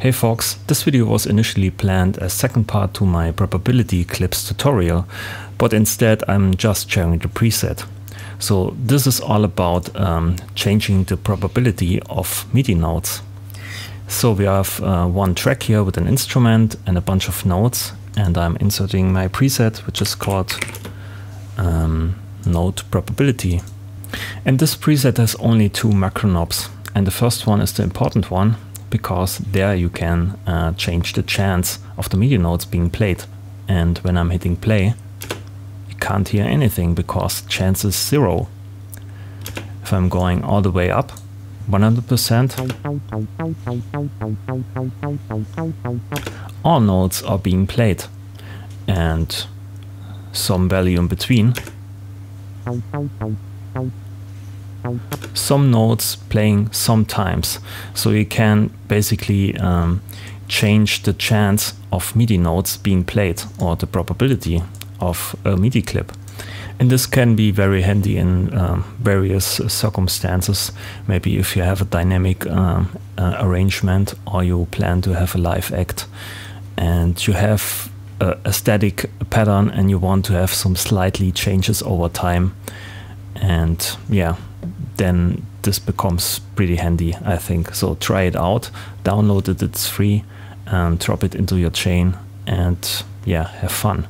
Hey folks, this video was initially planned as second part to my probability clips tutorial, but instead I'm just sharing the preset. So this is all about um, changing the probability of MIDI notes. So we have uh, one track here with an instrument and a bunch of notes and I'm inserting my preset which is called um, note probability. And this preset has only two macro knobs and the first one is the important one because there you can uh, change the chance of the MIDI notes being played. And when I'm hitting play, you can't hear anything because chance is zero. If I'm going all the way up, 100%, all notes are being played and some value in between some notes playing sometimes. So you can basically um, change the chance of MIDI notes being played or the probability of a MIDI clip. And this can be very handy in um, various circumstances. Maybe if you have a dynamic um, uh, arrangement or you plan to have a live act and you have a, a static pattern and you want to have some slightly changes over time. And yeah, then this becomes pretty handy, I think. So try it out, download it, it's free, and drop it into your chain, and yeah, have fun.